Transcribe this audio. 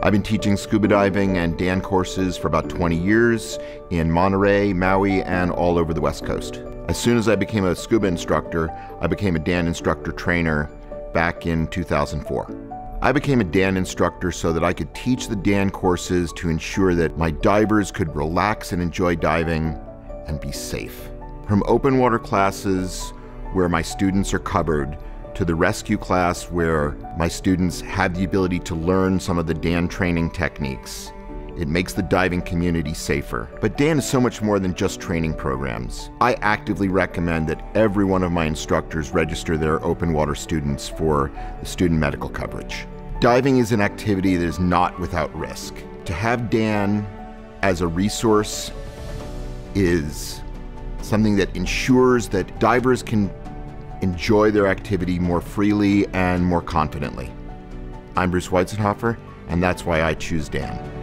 I've been teaching scuba diving and DAN courses for about 20 years in Monterey, Maui, and all over the West Coast. As soon as I became a scuba instructor, I became a DAN instructor trainer back in 2004. I became a DAN instructor so that I could teach the DAN courses to ensure that my divers could relax and enjoy diving and be safe. From open water classes where my students are covered to the rescue class where my students have the ability to learn some of the DAN training techniques. It makes the diving community safer. But DAN is so much more than just training programs. I actively recommend that every one of my instructors register their open water students for the student medical coverage. Diving is an activity that is not without risk. To have DAN as a resource is something that ensures that divers can enjoy their activity more freely and more confidently. I'm Bruce Weitzenhoffer, and that's why I choose DAN.